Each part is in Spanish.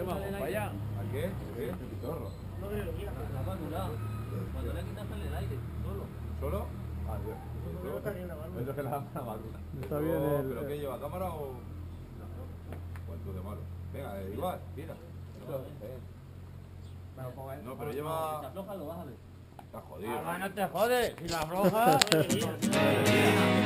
qué vamos? ¿Para allá? ¿A qué? ¿A qué? ¿Pitorro? No, pero lo quiero. La válvula. Cuando le quitas el aire, solo. ¿Solo? Ah, yo. Eso que la válvula. Está bien. ¿Pero qué lleva? ¿Cámara o...? ¿Cuánto de malo? Venga, eh, igual, tira. No, eh. Eh. pero lleva... Si te aflojas, lo vas a ver. Está jodido. Ah, no te jodes. Si la aflojas...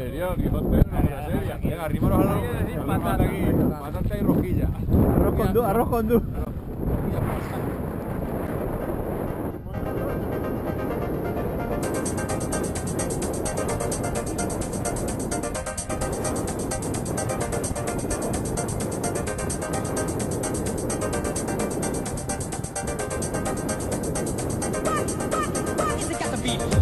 exterior, Quijote, una ya seria. Ya Venga, arrimaros al arroz. Patata aquí, patata y rosquilla. Arroz con du, arroz con du. beat.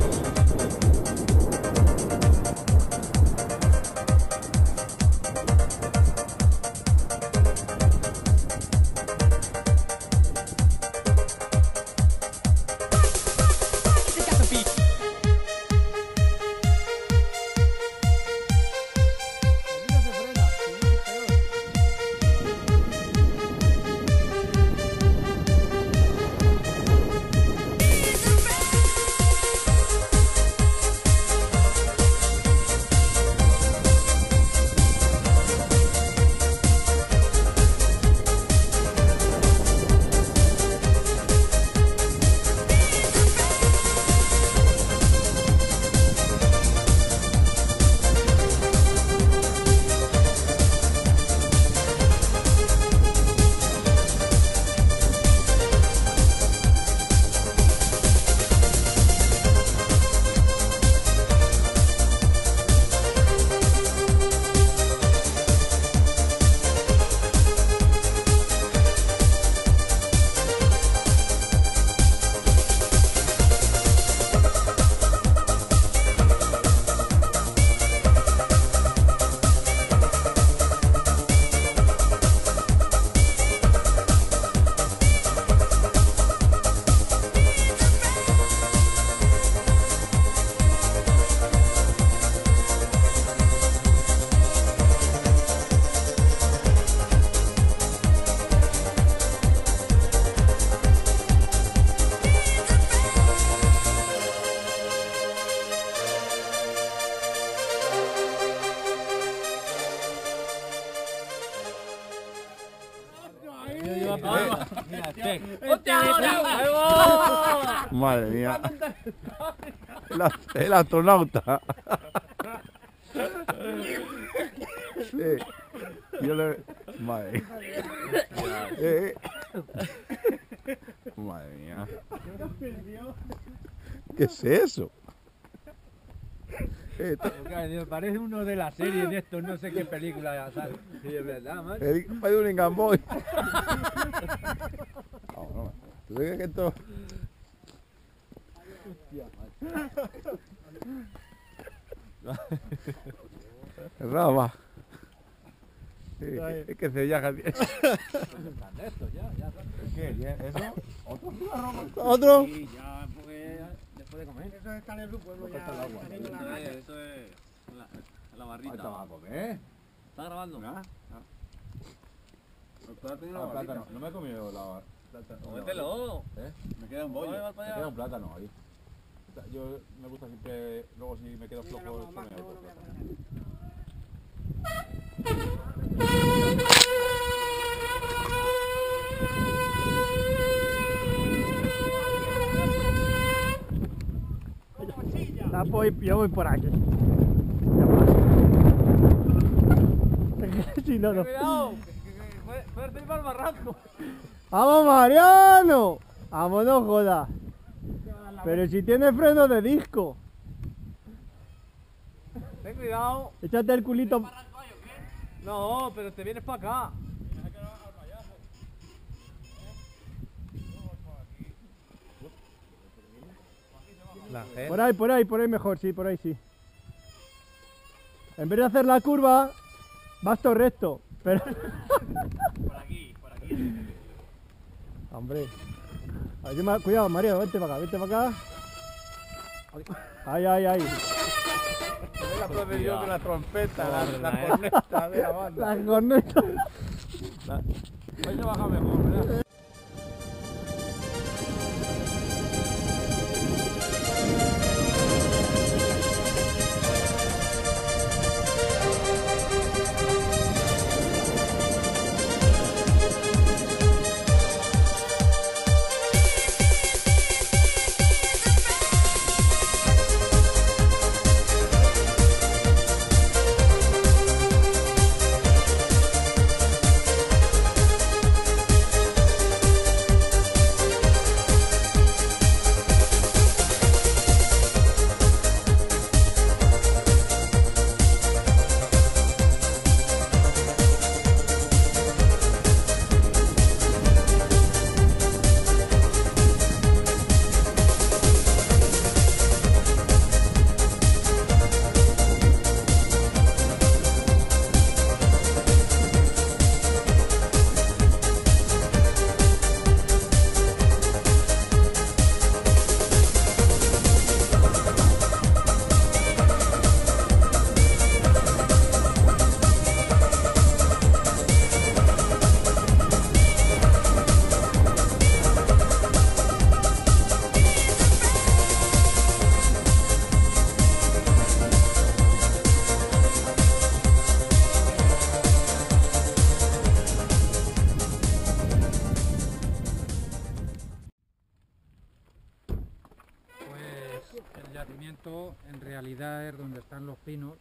Madre mía. El, el astronauta. Eh, yo le... Madre mía. Eh. Madre mía. ¿Qué es eso? Esto- Parece uno de la serie de estos, no sé qué película ya sale. Sí, es verdad, man. El parece un engamboy. ¿Tú crees que esto...? Rama. Sí, es que se viaja. ¿Qué? ¿Ya- ¿Eso? ¿Otro? ¿Otro? Sí, ya, porque después de comer. Eso es Canel Pueblo ya. Eso es la, la Ahí barrita. te vas a comer. ¿Está grabando? Ah, plátano. No me he comido la... ¿Eh? Me queda un bollo. Me queda plátano ahí. Yo me gusta siempre, luego si me quedo Sí, flojo, esto me no, otro no voy yo voy por aquí. Si no, no. Cuidado, que- que- que puede- puede ir para el barranco. ¡Vamos, Mariano! ¡Vamos, no jodas! Pero si tiene freno de disco, Ten cuidado. échate el culito. No, pero te vienes para acá. Gente. Por ahí, por ahí, por ahí mejor, sí, por ahí sí. En vez de hacer la curva, vas todo recto. Pero... Por aquí, por aquí. Hombre. Ay, ma- Cuidado, Mario, vente para acá, vente para acá. Ay, ay, ay. la procesión de la trompeta, la, la corneta de la banda. La corneta. Se baja mejor, ¿verdad? Donde están los pinos,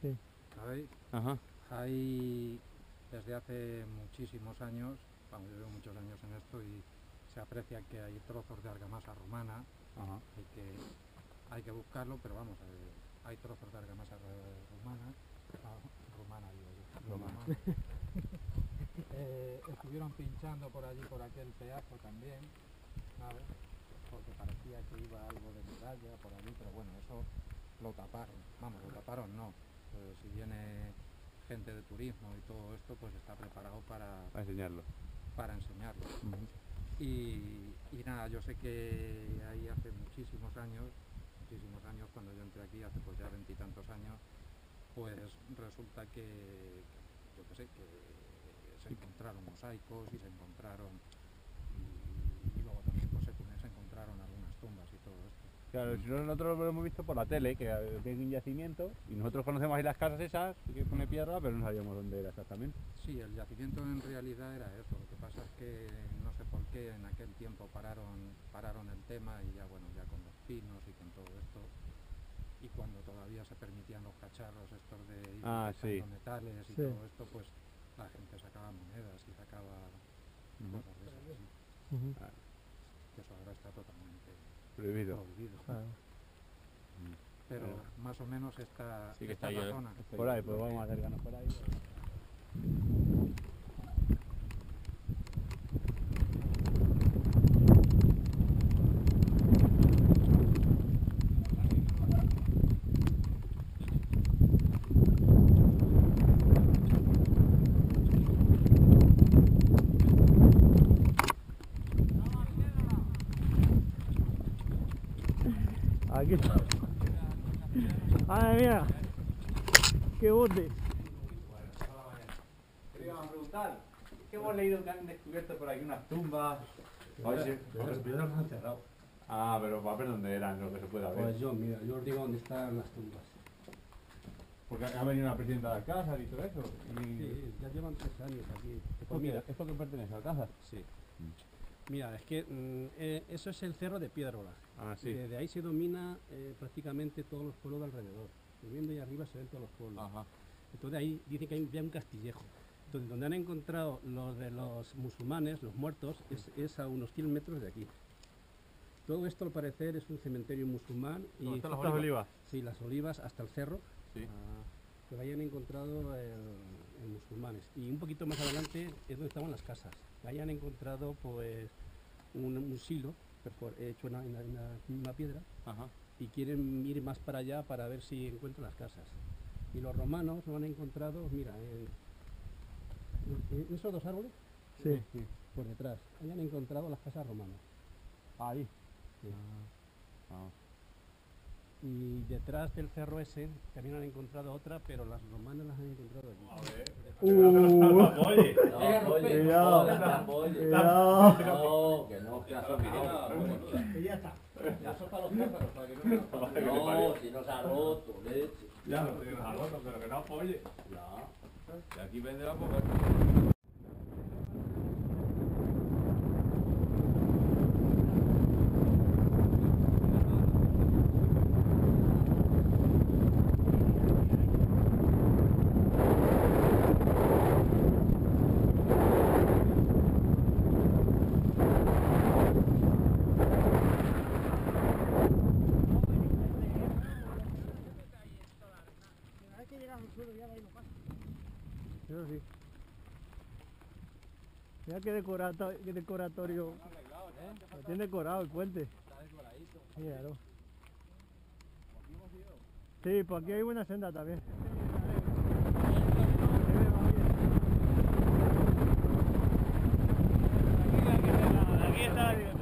Sí. ¿sabéis? Ajá. Hay desde hace muchísimos años, vamos, yo llevo muchos años en esto y se aprecia que hay trozos de argamasa rumana, Ajá. hay que, hay que buscarlo, pero vamos, eh, hay trozos de argamasa rumana, ah, rumana digo yo. Eh, estuvieron pinchando por allí, por aquel pedazo también, ¿sabes? Porque parecía que iba algo de medalla por allí, pero bueno, eso lo taparon, vamos, lo taparon no. Si viene gente de turismo y todo esto, pues está preparado para, enseñarlo. para enseñarlo. Y, y nada, yo sé que ahí hace muchísimos años, muchísimos años, cuando yo entré aquí, hace pues ya veintitantos años, pues resulta que, yo qué sé, que se encontraron mosaicos y se encontraron, y, y luego también pues, se encontraron algunas tumbas y todo esto. Claro, si nosotros lo hemos visto por la tele, que tiene un yacimiento, y nosotros conocemos ahí las casas esas, que pone piedra, pero no sabíamos dónde era exactamente. Sí, el yacimiento en realidad era eso. Lo que pasa es que no sé por qué en aquel tiempo pararon, pararon el tema y ya bueno, ya con los pinos y con todo esto. Y cuando todavía se permitían los cacharros estos de ir Ah, sí. metales y Sí. todo esto, pues la gente sacaba monedas y sacaba cosas de esas, sí. Que eso ahora está totalmente Prohibido. prohibido. Claro. Pero más o menos Sí que está la ¿eh? zona. Por ahí, pues vamos a acercarnos por ahí. Está. Ay, mira. Qué bote. A preguntar, ¿qué hemos leído que han descubierto por aquí unas tumbas? Las piedras las han cerrado. Ah, pero va a ver dónde eran, lo que se pueda ver. Pues yo, mira, yo os digo dónde están las tumbas. Porque ha venido una presidenta de la casa y todo eso. Y... Sí, ya llevan tres años aquí. ¿Esto, Pues mira, ¿Esto que pertenece a la casa? sí. Mira, es que mm, eh, eso es el cerro de Piedrola. Ah, Y Desde ahí se domina eh, prácticamente todos los pueblos de alrededor. Subiendo ahí arriba se ven todos los pueblos. Ajá. Entonces ahí dicen que hay ya un castillejo. Entonces donde han encontrado los de los musulmanes, los muertos, es, es a unos 100 metros de aquí. Todo esto al parecer es un cementerio musulmán. y ¿Dónde están las olivas? Sí, las olivas hasta el cerro. Sí. ah, que hayan encontrado el, el musulmanes. Y un poquito más adelante es donde estaban las casas. Que hayan encontrado pues un, un silo hecho en la, en la- en la misma piedra Ajá. y quieren ir más para allá para ver si encuentran las casas. Y los romanos lo han encontrado, mira, en, en- en esos dos árboles, Sí. sí. por detrás, hayan encontrado las casas romanas. Ahí. Sí. Ah. Y detrás del cerro ese también han encontrado otra, pero las romanas las han encontrado allí. Uh, que no, que ha sonado. Ya son para los pájaros, para que no No, si no se ha roto, leche. Ya, no digo nada, pero que no apoye. Y aquí vende la pegas Mira qué, qué decoratorio. Está ¿eh? Decorado el puente. Está decoradito. Sí, por aquí hay buena senda también. Aquí está.